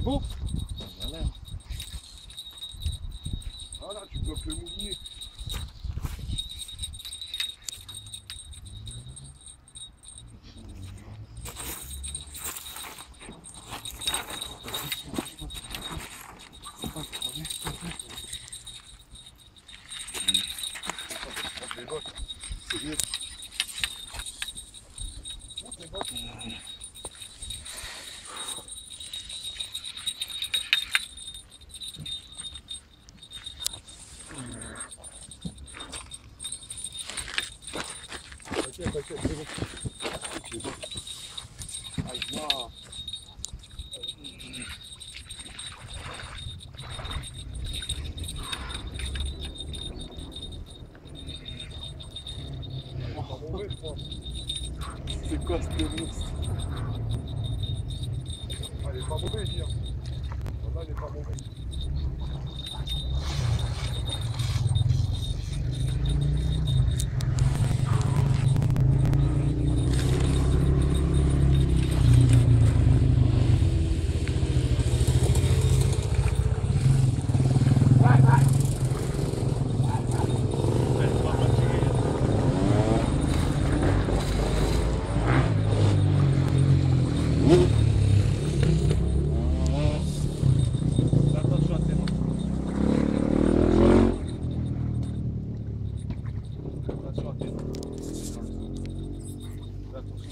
beau Voilà. Voilà, tu bloques le bottes, c'est mieux. C'est bon. C'est bon. Crois. C'est quoi ce Ah, il est pas mauvais, dire. Là, il est pas mauvais. Attention à tes mains. Attention à tes mains. Attention.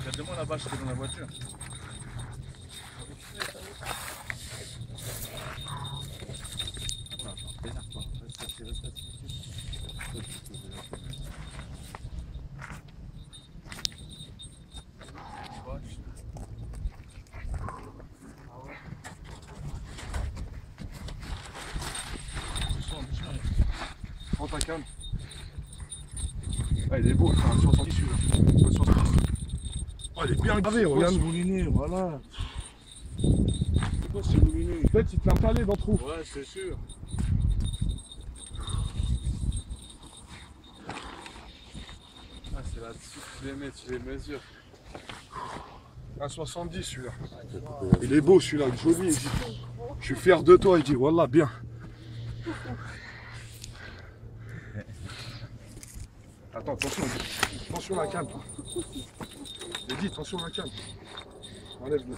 Regardez-moi là-bas, je suis dans la voiture. Ah, il est beau, 70 celui-là. Ah, il est bien ah, gravé, regarde. mouliné, voilà. C'est quoi il te l'a empalé dans le trou. Ouais, c'est sûr. Ah, c'est là-dessus que tu les mets, tu les mesures. Un 70 celui-là. Il est beau celui-là, joli. Je suis fier de toi, il dit, voilà, bien. Attends, attention. Attention la canne. J'ai dit, attention la canne. Enlève le.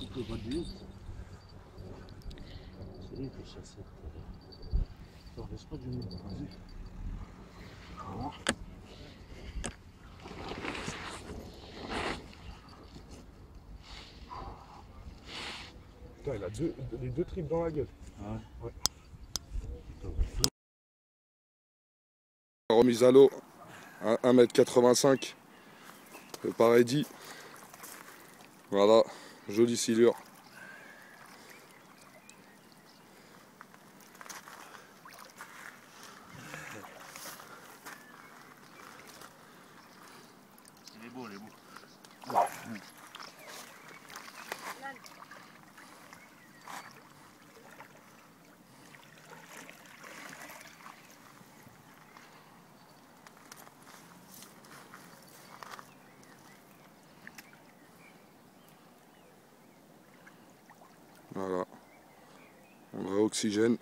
Il peut pas dire. C'est lui qui chasse. Attends, laisse pas du monde. Vas-y. Voilà. Putain, il a deux, les deux tripes dans la gueule. Ouais. Remise à l'eau, 1m85, le paradis. Voilà, jolie silure. Oxygène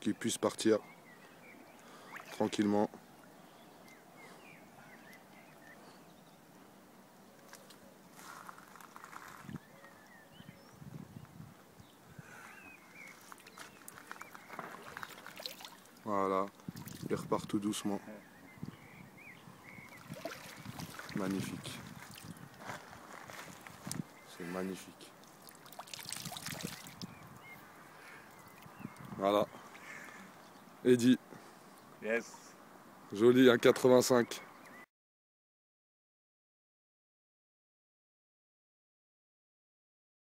qu'il puisse partir tranquillement. Voilà, il repart tout doucement. Magnifique. C'est magnifique. Voilà. Eddy, Yes. joli, un 85.